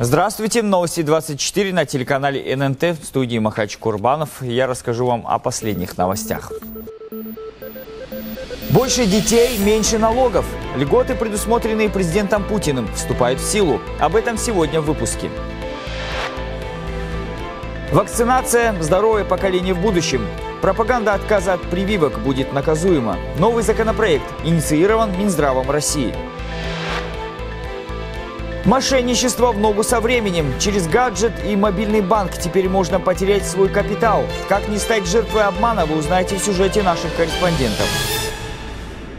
Здравствуйте, новости 24 на телеканале ННТ в студии Махач Курбанов. Я расскажу вам о последних новостях. Больше детей, меньше налогов. Льготы, предусмотренные президентом Путиным, вступают в силу. Об этом сегодня в выпуске. Вакцинация – здоровое поколение в будущем. Пропаганда отказа от прививок будет наказуема. Новый законопроект инициирован Минздравом России. Мошенничество в ногу со временем. Через гаджет и мобильный банк теперь можно потерять свой капитал. Как не стать жертвой обмана, вы узнаете в сюжете наших корреспондентов.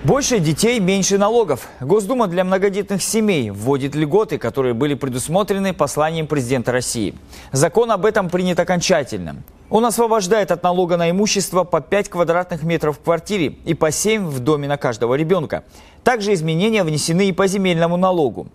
Больше детей, меньше налогов. Госдума для многодетных семей вводит льготы, которые были предусмотрены посланием президента России. Закон об этом принят окончательно. Он освобождает от налога на имущество по 5 квадратных метров в квартире и по 7 в доме на каждого ребенка. Также изменения внесены и по земельному налогу.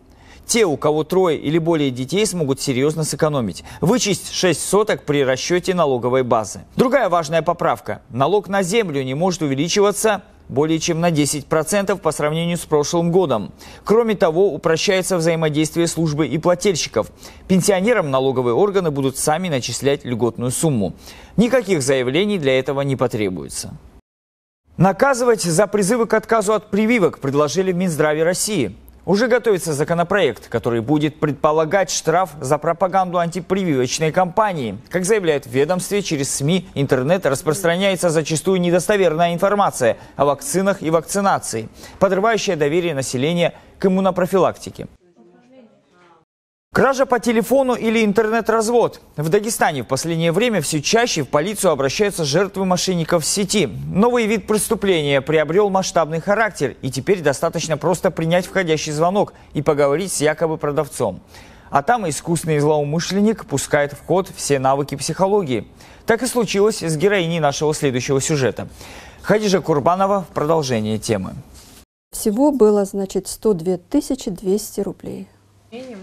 Те, у кого трое или более детей, смогут серьезно сэкономить. Вычесть 6 соток при расчете налоговой базы. Другая важная поправка. Налог на землю не может увеличиваться более чем на 10% по сравнению с прошлым годом. Кроме того, упрощается взаимодействие службы и плательщиков. Пенсионерам налоговые органы будут сами начислять льготную сумму. Никаких заявлений для этого не потребуется. Наказывать за призывы к отказу от прививок предложили в Минздраве России. Уже готовится законопроект, который будет предполагать штраф за пропаганду антипрививочной кампании. Как заявляют в ведомстве, через СМИ, интернет распространяется зачастую недостоверная информация о вакцинах и вакцинации, подрывающая доверие населения к иммунопрофилактике. Кража по телефону или интернет-развод. В Дагестане в последнее время все чаще в полицию обращаются жертвы мошенников в сети. Новый вид преступления приобрел масштабный характер, и теперь достаточно просто принять входящий звонок и поговорить с якобы продавцом. А там искусный злоумышленник пускает в ход все навыки психологии. Так и случилось с героиней нашего следующего сюжета. Хадижа Курбанова в продолжение темы. Всего было, значит, 102 200 рублей.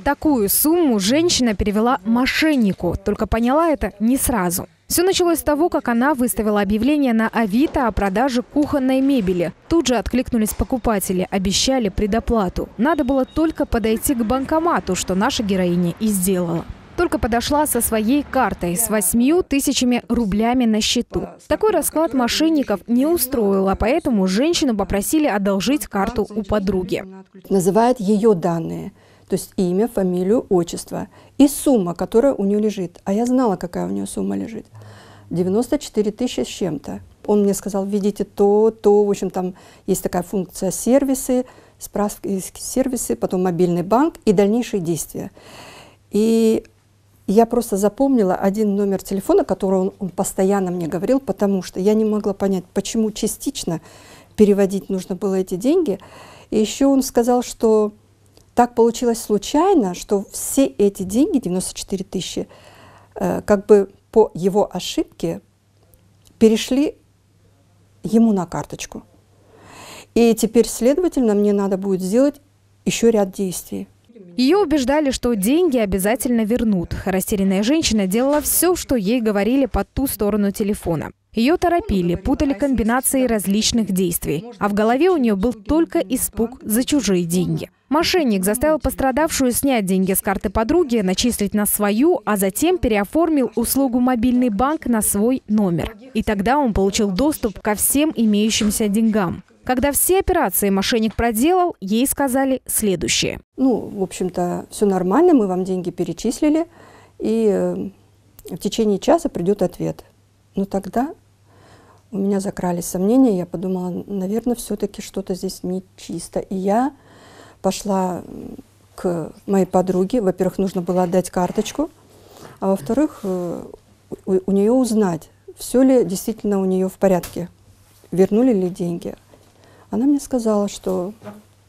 Такую сумму женщина перевела мошеннику, только поняла это не сразу. Все началось с того, как она выставила объявление на Авито о продаже кухонной мебели. Тут же откликнулись покупатели, обещали предоплату. Надо было только подойти к банкомату, что наша героиня и сделала. Только подошла со своей картой с восьмью тысячами рублями на счету. Такой расклад мошенников не устроил, а поэтому женщину попросили одолжить карту у подруги. Называет ее данные – то есть имя, фамилию, отчество и сумма, которая у нее лежит. А я знала, какая у нее сумма лежит. 94 тысячи с чем-то. Он мне сказал, введите то, то, в общем, там есть такая функция сервисы, справки сервисы, потом мобильный банк и дальнейшие действия. И я просто запомнила один номер телефона, который он, он постоянно мне говорил, потому что я не могла понять, почему частично переводить нужно было эти деньги. И еще он сказал, что так получилось случайно, что все эти деньги, 94 тысячи, э, как бы по его ошибке перешли ему на карточку. И теперь, следовательно, мне надо будет сделать еще ряд действий. Ее убеждали, что деньги обязательно вернут. Растерянная женщина делала все, что ей говорили по ту сторону телефона. Ее торопили, путали комбинации различных действий. А в голове у нее был только испуг за чужие деньги. Мошенник заставил пострадавшую снять деньги с карты подруги, начислить на свою, а затем переоформил услугу мобильный банк на свой номер. И тогда он получил доступ ко всем имеющимся деньгам. Когда все операции мошенник проделал, ей сказали следующее. Ну, в общем-то, все нормально, мы вам деньги перечислили, и э, в течение часа придет ответ. Но тогда у меня закрались сомнения, я подумала, наверное, все-таки что-то здесь нечисто. И я пошла к моей подруге. Во-первых, нужно было отдать карточку, а во-вторых, э, у, у нее узнать, все ли действительно у нее в порядке, вернули ли деньги. Она мне сказала, что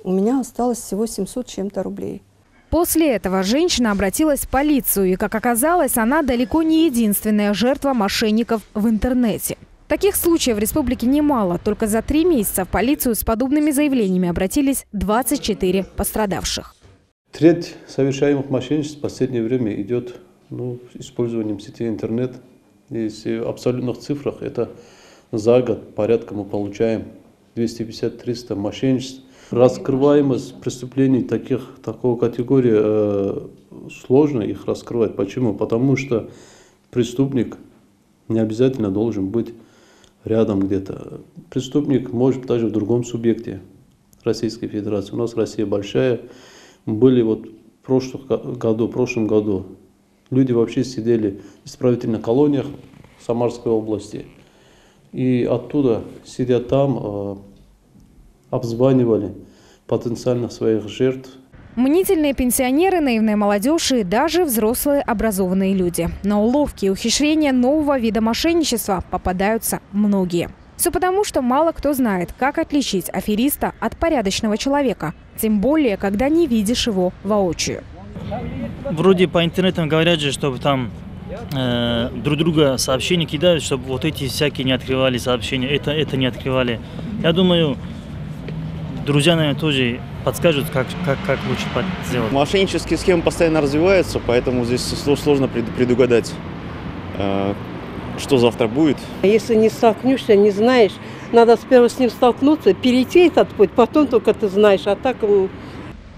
у меня осталось всего 700 чем-то рублей. После этого женщина обратилась в полицию, и, как оказалось, она далеко не единственная жертва мошенников в интернете. Таких случаев в республике немало. Только за три месяца в полицию с подобными заявлениями обратились 24 пострадавших. Треть совершаемых мошенничеств в последнее время идет ну, использованием сети интернет. Если в абсолютных цифрах это за год порядка мы получаем 250-300 мошенничеств Раскрываемость преступлений таких, такого категории э, сложно их раскрывать. Почему? Потому что преступник не обязательно должен быть рядом где-то. Преступник может даже в другом субъекте Российской Федерации. У нас Россия большая. Были вот в прошлом году, в прошлом году люди вообще сидели в исправительных колониях Самарской области. И оттуда, сидя там, э, обзванивали потенциально своих жертв, Мнительные пенсионеры, наивная молодежь и даже взрослые образованные люди. На уловки и ухищрения нового вида мошенничества попадаются многие. Все потому, что мало кто знает, как отличить афериста от порядочного человека. Тем более, когда не видишь его воочию. Вроде по интернетам говорят же, чтобы там э, друг друга сообщения кидают, чтобы вот эти всякие не открывали сообщения, это, это не открывали. Я думаю, друзья, наверное, тоже подскажут, как, как, как лучше сделать. Мошеннические схемы постоянно развиваются, поэтому здесь сложно предугадать, э, что завтра будет. Если не столкнешься, не знаешь, надо сперва с ним столкнуться, перейти этот путь, потом только ты знаешь, а так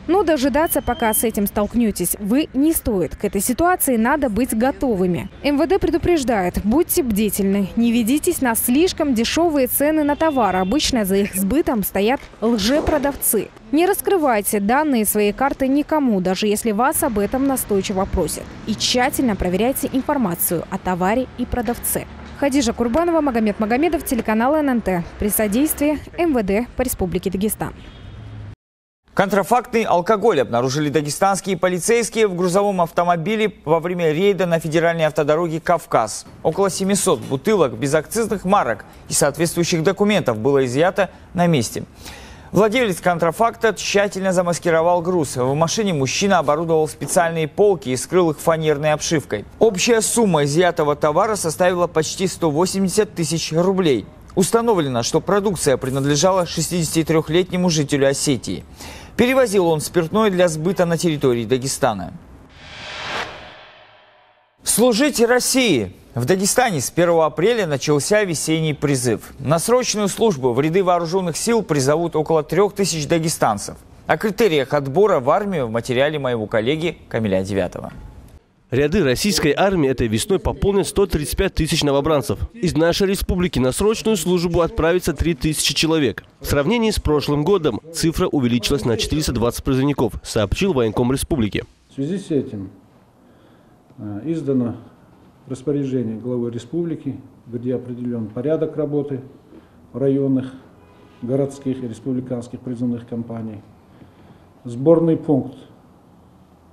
но дожидаться, пока с этим столкнетесь, вы не стоит. К этой ситуации надо быть готовыми. МВД предупреждает, будьте бдительны, не ведитесь на слишком дешевые цены на товар. Обычно за их сбытом стоят лжепродавцы. Не раскрывайте данные своей карты никому, даже если вас об этом настойчиво просят. И тщательно проверяйте информацию о товаре и продавце. Хадижа Курбанова, Магомед Магомедов, телеканал ННТ. При содействии МВД по Республике Дагестан. Контрафактный алкоголь обнаружили дагестанские полицейские в грузовом автомобиле во время рейда на федеральной автодороге «Кавказ». Около 700 бутылок безакцизных марок и соответствующих документов было изъято на месте. Владелец контрафакта тщательно замаскировал груз. В машине мужчина оборудовал специальные полки и скрыл их фанерной обшивкой. Общая сумма изъятого товара составила почти 180 тысяч рублей. Установлено, что продукция принадлежала 63-летнему жителю Осетии. Перевозил он спиртное для сбыта на территории Дагестана. Служить России! В Дагестане с 1 апреля начался весенний призыв. На срочную службу в ряды вооруженных сил призовут около трех тысяч дагестанцев. О критериях отбора в армию в материале моего коллеги Камиля Девятого. Ряды российской армии этой весной пополнят 135 тысяч новобранцев. Из нашей республики на срочную службу отправится 3 тысячи человек. В сравнении с прошлым годом цифра увеличилась на 420 призывников, сообщил военком республики. В связи с этим э, издано распоряжение главы республики, где определен порядок работы районных, городских и республиканских призывных компаний. Сборный пункт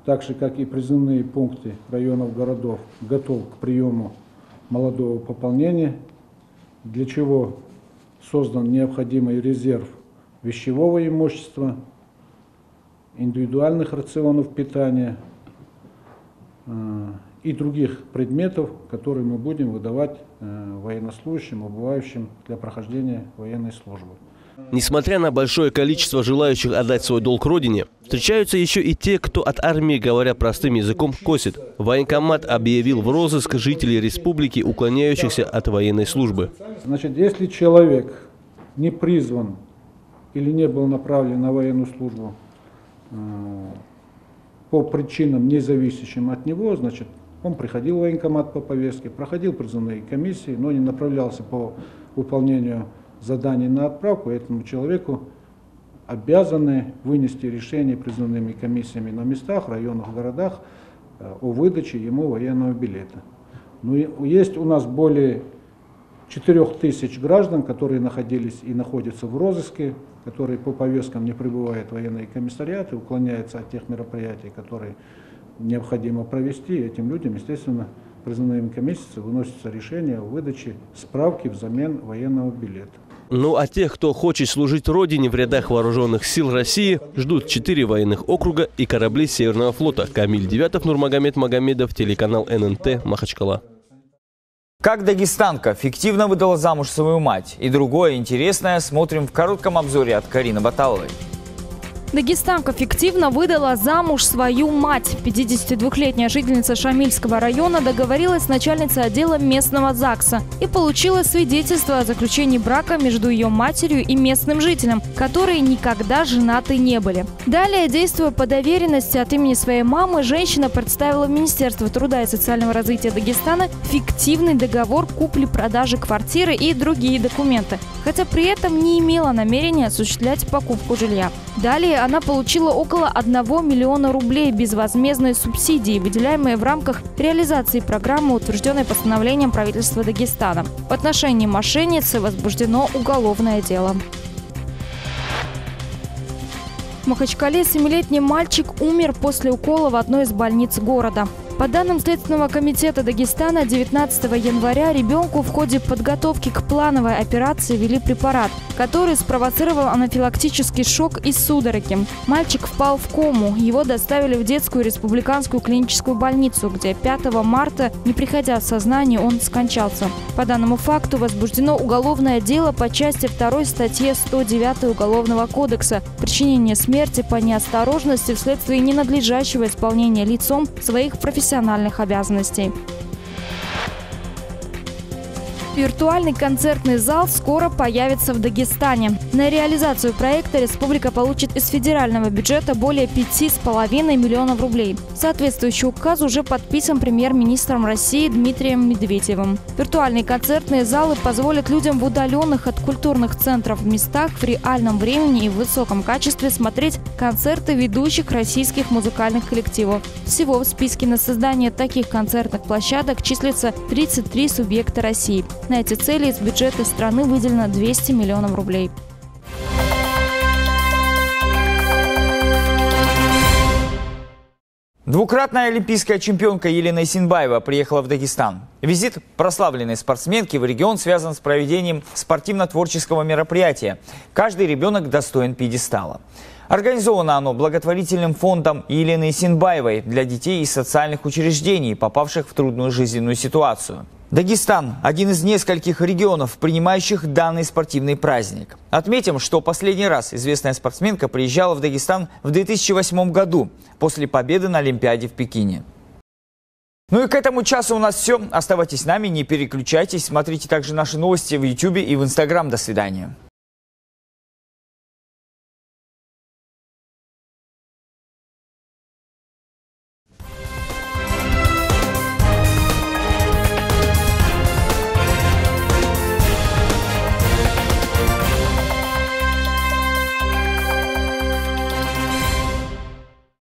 так же, как и призывные пункты районов городов, готов к приему молодого пополнения, для чего создан необходимый резерв вещевого имущества, индивидуальных рационов питания э, и других предметов, которые мы будем выдавать э, военнослужащим, убывающим для прохождения военной службы. Несмотря на большое количество желающих отдать свой долг родине, встречаются еще и те, кто от армии, говоря простым языком, косит. Военкомат объявил в розыск жителей республики, уклоняющихся от военной службы. Значит, если человек не призван или не был направлен на военную службу э, по причинам, не зависящим от него, значит, он приходил в военкомат по повестке, проходил призывные комиссии, но не направлялся по выполнению заданий на отправку, этому человеку обязаны вынести решение призывными комиссиями на местах, районах, городах э, о выдаче ему военного билета. Но ну есть у нас более 4 тысяч граждан, которые находились и находятся в розыске, которые по повесткам не прибывают в военные комиссариаты, уклоняются от тех мероприятий, которые необходимо провести. Этим людям, естественно, призывными комиссиями выносится решение о выдаче справки взамен военного билета. Ну а тех, кто хочет служить Родине в рядах вооруженных сил России, ждут четыре военных округа и корабли Северного флота. Камиль Девятов, Нурмагомед Магомедов, телеканал ННТ, Махачкала. Как дагестанка фиктивно выдала замуж свою мать. И другое интересное смотрим в коротком обзоре от Карины Баталовой. Дагестанка фиктивно выдала замуж свою мать. 52-летняя жительница Шамильского района договорилась с начальницей отдела местного ЗАГСа и получила свидетельство о заключении брака между ее матерью и местным жителем, которые никогда женаты не были. Далее, действуя по доверенности от имени своей мамы, женщина представила в Министерство труда и социального развития Дагестана фиктивный договор купли-продажи квартиры и другие документы, хотя при этом не имела намерения осуществлять покупку жилья. Далее она получила около 1 миллиона рублей безвозмездной субсидии, выделяемые в рамках реализации программы, утвержденной постановлением правительства Дагестана. В отношении мошенницы возбуждено уголовное дело. В Махачкале семилетний мальчик умер после укола в одной из больниц города. По данным Следственного комитета Дагестана, 19 января ребенку в ходе подготовки к плановой операции ввели препарат, который спровоцировал анафилактический шок и судороги. Мальчик впал в кому. Его доставили в детскую республиканскую клиническую больницу, где 5 марта, не приходя в сознание, он скончался. По данному факту возбуждено уголовное дело по части 2 статьи 109 Уголовного кодекса «Причинение смерти по неосторожности вследствие ненадлежащего исполнения лицом своих профессиональных обязанностей. Виртуальный концертный зал скоро появится в Дагестане. На реализацию проекта республика получит из федерального бюджета более 5,5 миллионов рублей. Соответствующий указ уже подписан премьер-министром России Дмитрием Медведевым. Виртуальные концертные залы позволят людям в удаленных от культурных центров местах в реальном времени и в высоком качестве смотреть концерты ведущих российских музыкальных коллективов. Всего в списке на создание таких концертных площадок числится 33 субъекта России. На эти цели из бюджета страны выделено 200 миллионов рублей. Двукратная олимпийская чемпионка Елена Синбаева приехала в Дагестан. Визит прославленной спортсменки в регион связан с проведением спортивно-творческого мероприятия. Каждый ребенок достоин пьедестала. Организовано оно благотворительным фондом Елены Синбаевой для детей из социальных учреждений, попавших в трудную жизненную ситуацию. Дагестан – один из нескольких регионов, принимающих данный спортивный праздник. Отметим, что последний раз известная спортсменка приезжала в Дагестан в 2008 году после победы на Олимпиаде в Пекине. Ну и к этому часу у нас все. Оставайтесь с нами, не переключайтесь. Смотрите также наши новости в YouTube и в Instagram. До свидания.